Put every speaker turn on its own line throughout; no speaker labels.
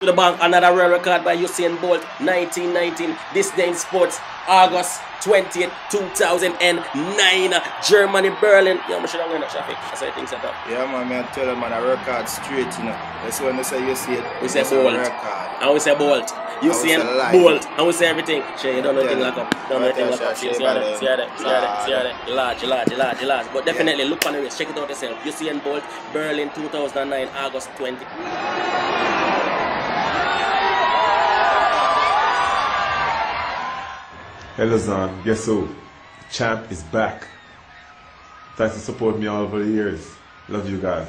to the bank, another rare record by Usain Bolt, 1919. This day in sports, August 20th, 2009. Germany, Berlin. Yeah, I'm sure I'm going to traffic. That's how things set up.
Yeah, man, I tell them, man, a record straight, you know. That's when they say you see it.
We say Bolt. And we say Bolt. Usain. Bolt. And we say everything. Sure, you don't know anything like up. Don't know anything like up. See how there, see how there, see how there, see how there. Large, large, large, large. But definitely look on the race. Check it out yourself. Usain Bolt, Berlin 2009, August 20.
Hello Zan, guess who? Champ is back. Thanks for supporting me all over the years. Love you guys.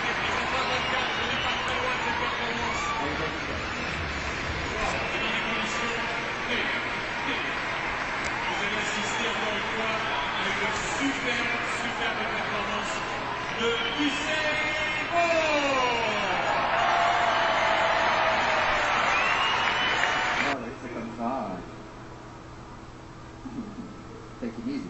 Take it easy.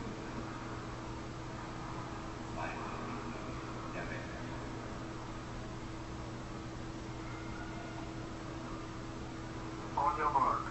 On your mark.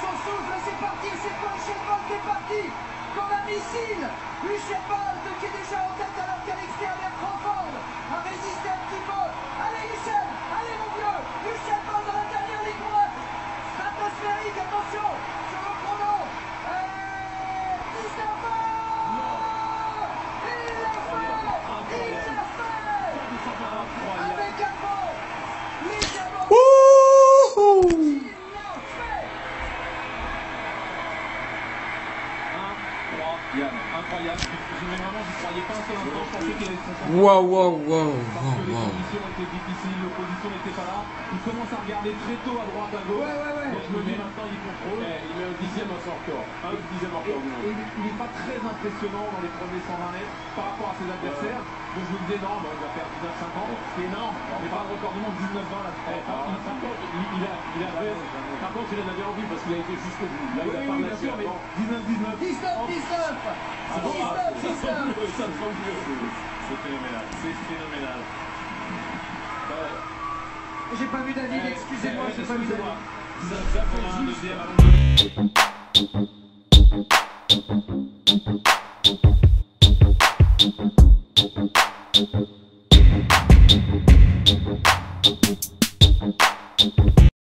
Son souffle, c'est parti, c'est pas Michel Bolt qui est parti comme un missile. Michel Bolt qui est déjà en tête
les
wow.
conditions étaient difficiles, l'opposition n'était pas là. Il commence à regarder très tôt à droite, à gauche.
Ouais, ouais,
je me dis maintenant, il contrôle. il met un dixième à son record. Un il, il est pas très impressionnant dans les premiers 120 mètres par rapport à ses adversaires. Donc je me disais, non, il va faire 19,50. C'est énorme. Mais pas le record du monde, 19,20 là. Eh, il- a, il a fait- par contre, il en avait envie parce qu'il a été jusqu'au bout. Là, il a
sûr,
Mais 19-19.
19, 19
Ah bon, ah,
19,
ça sent
19
mieux, ça sent mieux. C'est phénoménal, c'est phénoménal.
J'ai pas vu David,
euh,
excusez-moi,
euh,
j'ai pas vu David.
Ça, ça fait un deuxième avant.